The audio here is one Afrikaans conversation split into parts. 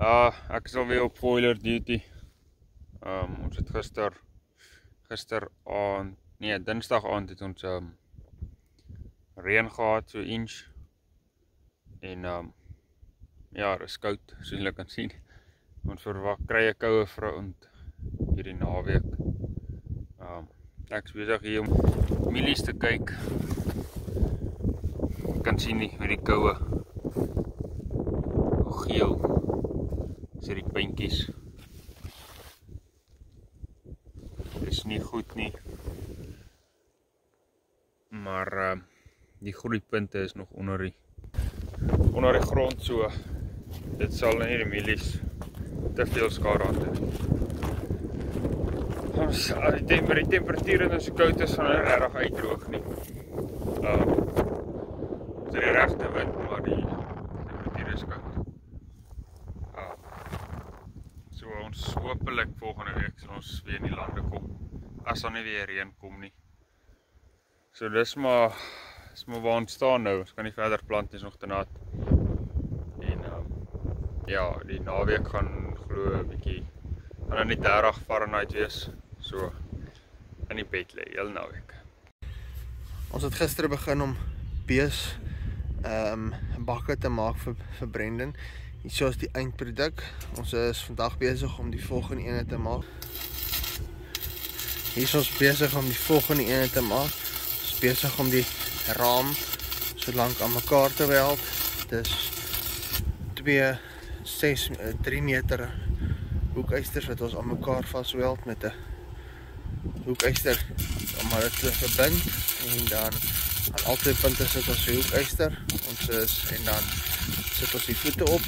Uh ek is alweer op boiler duty. Um ons het gister gister aand, nee, Dinsdag aand het ons um reën gehad so inch. En um ja, dit is koud, soos julle kan sien. Ons verwag kry 'n koue front hierdie naweek. Um ek's besig hier om mielies te kyk. Ek kan sien nie met die koue. Geel. Puntjies. Dis nie goed nie. Maar uh die groeipunte is nog onder die onder die grond so dit sal nie die mielies te veel skade aan doen. Ons as die temperatuur die temperatuur is so koud is gaan regtig uitdroog nie. Ehm uh, dis die regte wind maar die temperatuur is koud. Uh, so ons hopelik volgende week sal ons weer in die lande kom as daar nie weer reën kom nie. So dis maar dis maar waar ons staan nou. Ons kan nie verder plant, is nog te nat. En ehm um, ja, die naweek gaan glo 'n bietjie gaan nou net 30 Fahrenheit wees. So in die bed lê heel naweek. Ons het gister begin om bees ehm um, bakke te maak vir vir Brendan. Hier is die eindproduk. Ons is vandag besig om die volgende ene te maak. Hier is besig om die volgende ene te maak. Ons is besig om die raam so lank aan mekaar te weld. Dis 2 6 3 meter hoekeisters wat ons aan mekaar vasweld met 'n hoekeister om dit te verbind en dan aan albei punte sit ons hoekeister. Ons is en dan sit ons die voete op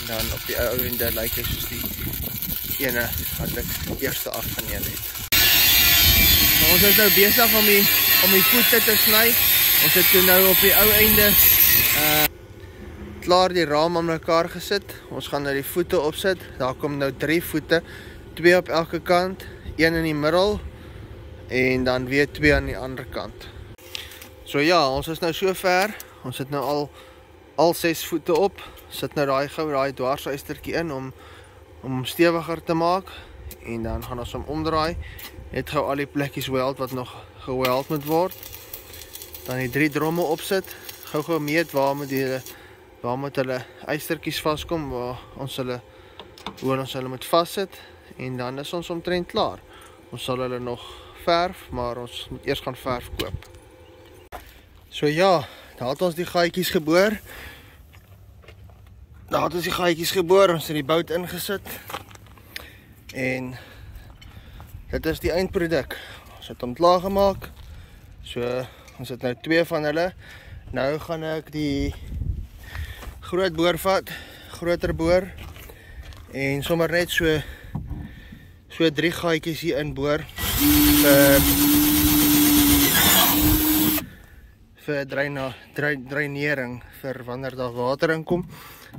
en dan op die ou ende lyk hy soos die ene wat ek eerste afgeneem het. Maar ons is nou besig om die om die voete te sny. Ons het toe nou op die ou einde uh klaar die raam aan mekaar gesit. Ons gaan nou die voete opsit. Daar kom nou 3 voete, twee op elke kant, een in die middel en dan weer twee aan die ander kant. So ja, ons is nou so ver. Ons het nou al al 6 voete op. Sit nou daai gou daai dwarsuistertjie in om om stewiger te maak en dan gaan ons hom omdraai. Net gou al die plekkies weld wat nog geweld moet word. Dan die drie dromme opsit. Gou-gou meet waar moet die waar moet hulle eistertjies vaskom waar ons hulle hoe ons hulle moet vassit en dan is ons omtrent klaar. Ons sal hulle nog verf, maar ons moet eers gaan verf koop. So ja, daar het ons die gaatjies geboor. Daar het ons die gaatjies geboor, ons het die bout ingesit. En dit is die eindproduk. Ons het hom klaar gemaak. So ons het nou twee van hulle. Nou gaan ek die groot boor vat, groter boor en sommer net so so drie gaatjies hier in boor vir vir dreina dreinering vir wanneer daar water inkom,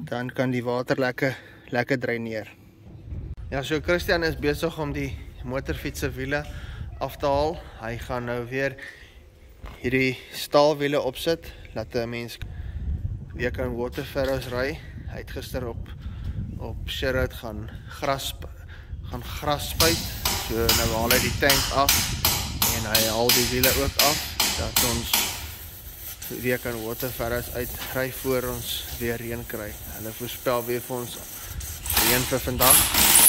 dan kan die water lekker lekker dreineer. Ja, so Christian is besig om die motorfiets se wiele af te haal. Hy gaan nou weer hierdie staalwiele opsit dat 'n mens weer kan waterferros ry. Hy het gister op op Sherwood gaan gras gaan gras spuit. So nou haal hy die tank af en hy haal die wiele ook af dat ons weer kan waterferros uitry voor ons weer reën kry. Hulle voorspel weer vir ons reën vir vandag.